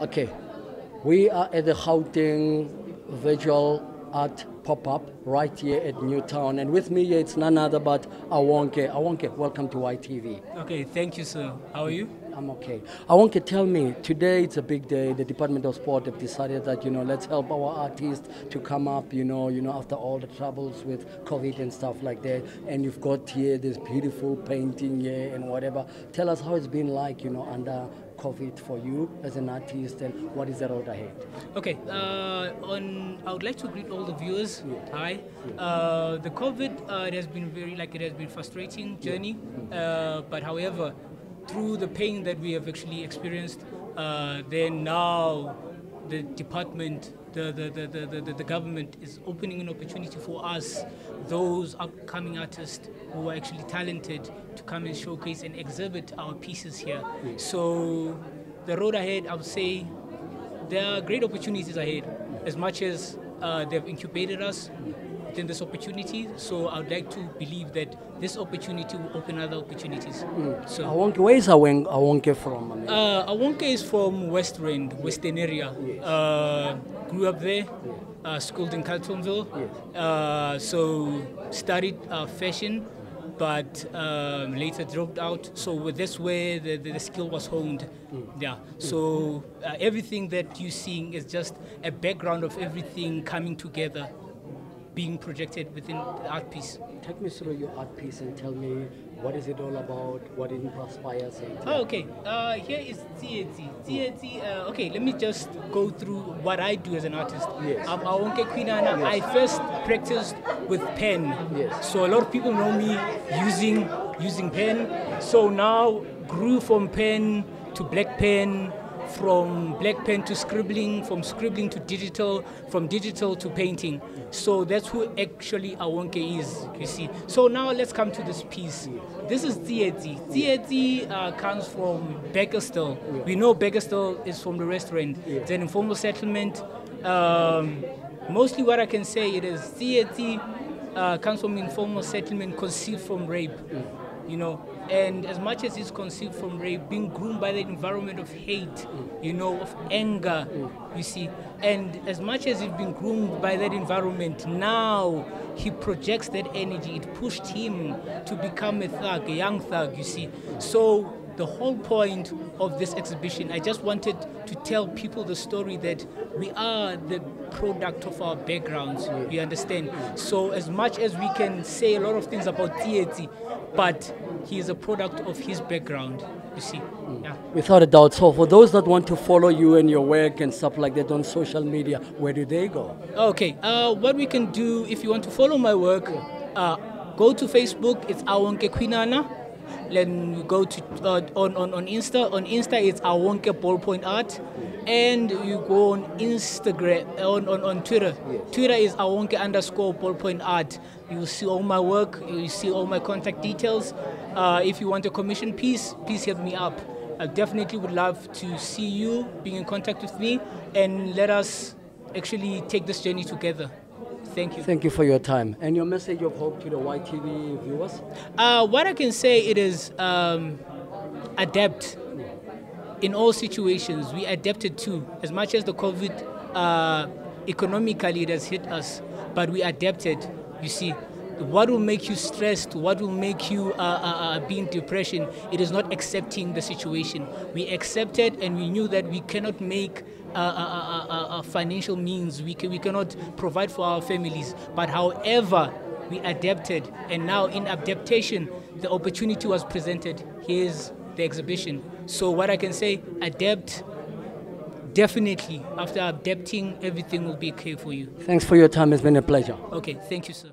Okay, we are at the Gauteng Visual Art Pop-Up right here at Newtown, and with me here it's none other but Awonke. Awonke, welcome to YTV. Okay, thank you, sir. How are you? I'm okay. Awonke, tell me, today it's a big day. The Department of Sport have decided that, you know, let's help our artists to come up, you know, you know, after all the troubles with COVID and stuff like that. And you've got here this beautiful painting here and whatever. Tell us how it's been like, you know, under COVID for you as an artist and what is the road ahead? Okay, uh, on I would like to greet all the viewers. Hi. Uh, the COVID uh, it has been very like it has been frustrating journey, uh, but however, through the pain that we have actually experienced, uh, then now the department, the, the, the, the, the, government is opening an opportunity for us, those upcoming artists who are actually talented, to come and showcase and exhibit our pieces here. So the road ahead, I would say, there are great opportunities ahead. As much as uh, they've incubated us within this opportunity, so I would like to believe that this opportunity will open other opportunities. So. Awonke, where is Awonke from? Uh, Awonke is from West Rand, Western area. Uh, grew up there, uh, schooled in Carletonville. Uh, so studied uh, fashion, but um, later dropped out. So with this where the, the, the skill was honed. Yeah. So uh, everything that you're seeing is just a background of everything coming together, being projected within the art piece. Take me through your art piece and tell me what is it all about, what it inspires Oh, okay. Uh, here is TAT. TAT, uh, okay, let me just go through what I do as an artist. Yes. Awonke Kwinana. I first practiced with pen. Yes. So a lot of people know me using using pen. So now grew from pen to black pen, from black pen to scribbling, from scribbling to digital, from digital to painting. So that's who actually Awonke is, you see. So now let's come to this piece. This is Tieti. Tieti uh, comes from Bekkersdal. We know Bekkersdal is from the West Rand. It's an informal settlement. Um, mostly what I can say it is Tieti uh, comes from informal settlement conceived from rape you know and as much as it's conceived from rape being groomed by the environment of hate you know of anger you see. And as much as he's been groomed by that environment now he projects that energy. It pushed him to become a thug a young thug you see. So the whole point of this exhibition, I just wanted to tell people the story that we are the product of our backgrounds. You understand? So, as much as we can say a lot of things about Tieti, but he is a product of his background. You see? Yeah. Without a doubt. So, for those that want to follow you and your work and stuff like that on social media, where do they go? Okay. Uh, what we can do if you want to follow my work, uh, go to Facebook. It's Awonke Kwinana. Then you go to uh, on, on on Insta. On Insta, it's Awonke Ballpoint Art, and you go on Instagram on on, on Twitter. Twitter is Awonke underscore Ballpoint Art. You will see all my work. You see all my contact details. Uh, if you want a commission piece, please hit me up. I definitely would love to see you being in contact with me, and let us actually take this journey together. Thank you. Thank you for your time. And your message of hope to the YTV viewers? Uh, what I can say it is um, adapt in all situations. We adapted to as much as the COVID uh, economically it has hit us, but we adapted. You see, what will make you stressed? What will make you uh, uh, uh, be in depression? It is not accepting the situation. We accepted, and we knew that we cannot make uh, uh, uh, uh, uh, financial means. We, can, we cannot provide for our families. But however, we adapted, and now in adaptation, the opportunity was presented. Here's the exhibition. So what I can say, adapt. Definitely, after adapting, everything will be okay for you. Thanks for your time. It's been a pleasure. Okay, thank you, sir.